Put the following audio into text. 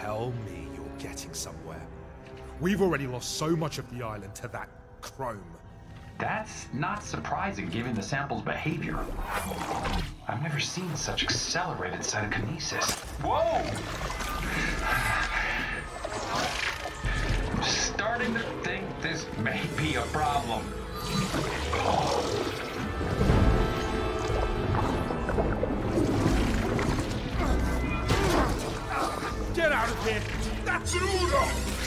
Tell me you're getting somewhere. We've already lost so much of the island to that chrome. That's not surprising given the sample's behavior. I've never seen such accelerated cytokinesis. Whoa! I'm starting to think this may be a problem. parte! T'azzurro!